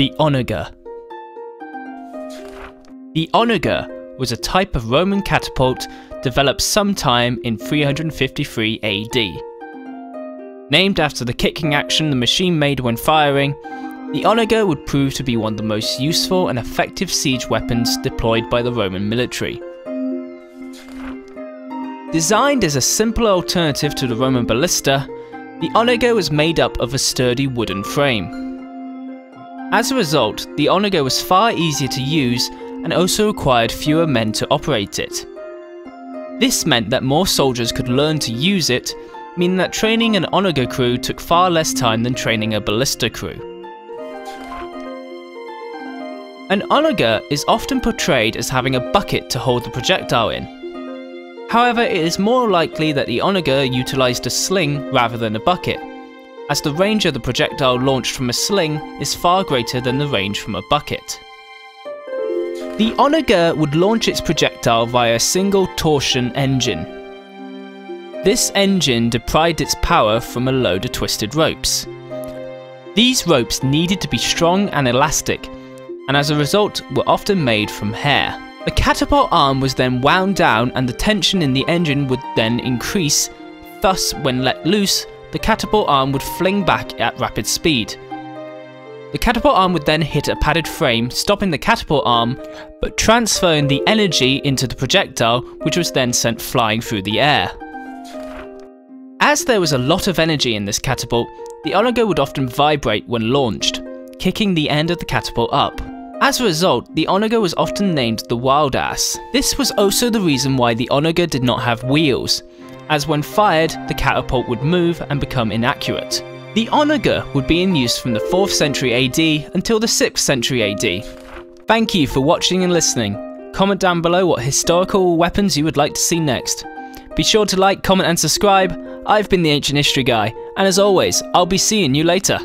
The Onager The Onager was a type of Roman catapult developed sometime in 353 AD. Named after the kicking action the machine made when firing, the Onager would prove to be one of the most useful and effective siege weapons deployed by the Roman military. Designed as a simpler alternative to the Roman ballista, the Onager was made up of a sturdy wooden frame. As a result, the Onager was far easier to use and also required fewer men to operate it. This meant that more soldiers could learn to use it, meaning that training an Onager crew took far less time than training a ballista crew. An Onager is often portrayed as having a bucket to hold the projectile in. However, it is more likely that the Onager utilised a sling rather than a bucket, as the range of the projectile launched from a sling is far greater than the range from a bucket. The Onager would launch its projectile via a single torsion engine. This engine deprived its power from a load of twisted ropes. These ropes needed to be strong and elastic, and as a result were often made from hair. The catapult arm was then wound down and the tension in the engine would then increase, thus when let loose, the catapult arm would fling back at rapid speed. The catapult arm would then hit a padded frame, stopping the catapult arm, but transferring the energy into the projectile, which was then sent flying through the air. As there was a lot of energy in this catapult, the Onager would often vibrate when launched, kicking the end of the catapult up. As a result, the Onager was often named the Wild Ass. This was also the reason why the Onager did not have wheels, as when fired, the catapult would move and become inaccurate. The Onager would be in use from the 4th century AD until the 6th century AD. Thank you for watching and listening. Comment down below what historical weapons you would like to see next. Be sure to like, comment and subscribe. I've been the Ancient History Guy, and as always, I'll be seeing you later.